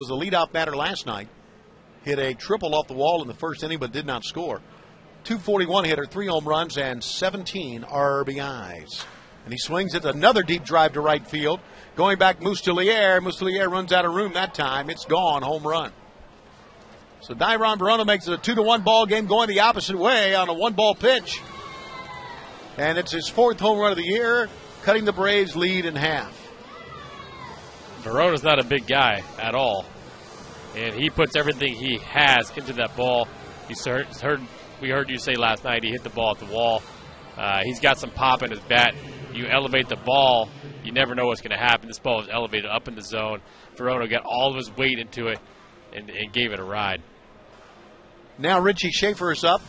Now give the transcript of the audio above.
was the leadoff batter last night. Hit a triple off the wall in the first inning, but did not score. 241 hitter, three home runs, and 17 RBIs. And he swings it another deep drive to right field. Going back, Mustelier. Mustelier runs out of room that time. It's gone, home run. So Dayron Varona makes it a two to one ball game, going the opposite way on a one ball pitch. And it's his fourth home run of the year, cutting the Braves' lead in half. Varona's not a big guy at all, and he puts everything he has into that ball. He's heard, we heard you say last night he hit the ball at the wall. Uh, he's got some pop in his bat. You elevate the ball, you never know what's going to happen. This ball was elevated up in the zone. Varona got all of his weight into it and, and gave it a ride. Now Richie Shaffer is up.